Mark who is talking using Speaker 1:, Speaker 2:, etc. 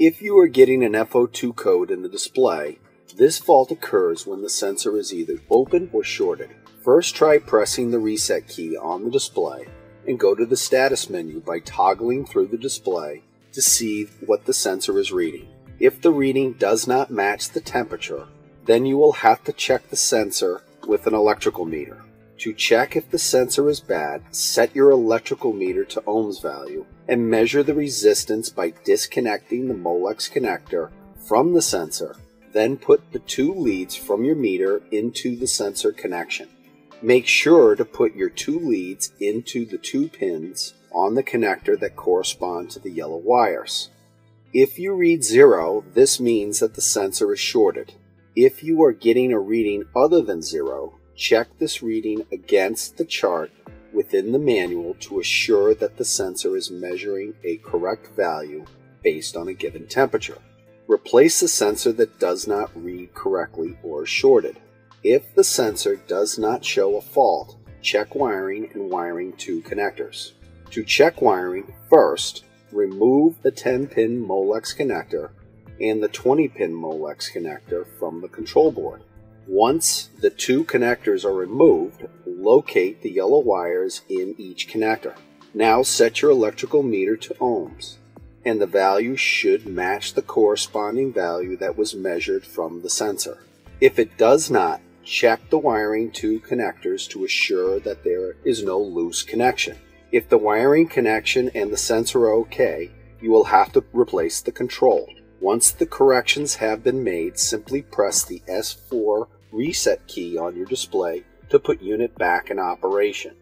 Speaker 1: If you are getting an F02 code in the display, this fault occurs when the sensor is either open or shorted. First try pressing the reset key on the display and go to the status menu by toggling through the display to see what the sensor is reading. If the reading does not match the temperature, then you will have to check the sensor with an electrical meter. To check if the sensor is bad, set your electrical meter to ohms value and measure the resistance by disconnecting the Molex connector from the sensor. Then put the two leads from your meter into the sensor connection. Make sure to put your two leads into the two pins on the connector that correspond to the yellow wires. If you read zero, this means that the sensor is shorted. If you are getting a reading other than zero, check this reading against the chart within the manual to assure that the sensor is measuring a correct value based on a given temperature. Replace the sensor that does not read correctly or shorted. If the sensor does not show a fault, check wiring and wiring two connectors. To check wiring, first, remove the 10 pin Molex connector and the 20 pin Molex connector from the control board. Once the two connectors are removed, locate the yellow wires in each connector. Now set your electrical meter to ohms, and the value should match the corresponding value that was measured from the sensor. If it does not, check the wiring to connectors to assure that there is no loose connection. If the wiring connection and the sensor are okay, you will have to replace the control. Once the corrections have been made, simply press the S4 reset key on your display to put unit back in operation.